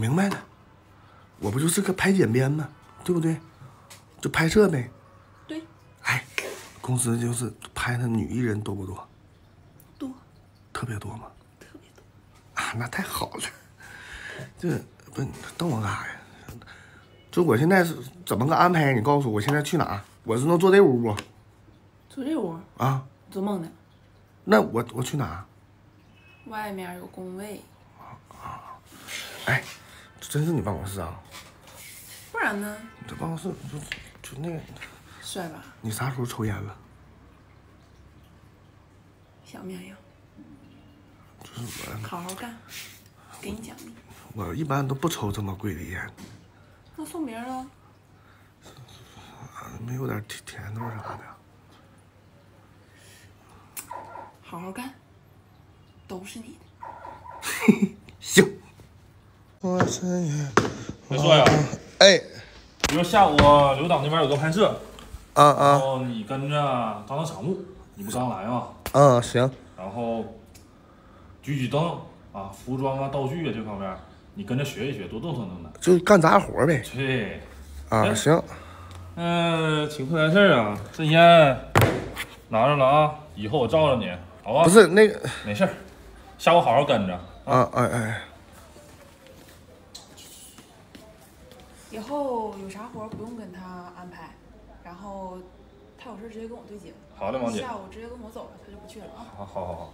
明白了，我不就是个拍剪编吗？对不对？就拍摄呗。对，哎，公司就是拍的女艺人多不多？多，特别多吗？特别多。啊，那太好了。这不瞪我干啥呀？就我现在是怎么个安排？你告诉我，我现在去哪？我是能坐这屋不？坐这屋啊？做梦呢？那我我去哪？外面有工位。啊哎，这真是你办公室啊？不然呢？你这办公室就就那个，帅吧？你啥时候抽烟了？想不想要？就是我，好好干，给你奖励。我一般都不抽这么贵的烟，那送别人了。没有点甜甜头啥的。好好干，都是你的。行。我深夜。没说呀？哎，比如下午刘导那边有个拍摄，啊啊啊后你跟着当当场务，你不刚来吗？啊，行。然后举举灯啊，服装啊、道具啊这方面，你跟着学一学，多动动动的。就干杂活呗。对，啊，哎行。嗯、请客来事儿啊，这烟拿着了啊，以后我罩着你，好吧？不是那个没事儿，下午好好跟着。啊，哎哎，以后有啥活儿不用跟他安排，然后他有事儿直接跟我对接。好的，王姐。下午直接跟我走了，他就不去了啊。好好好好。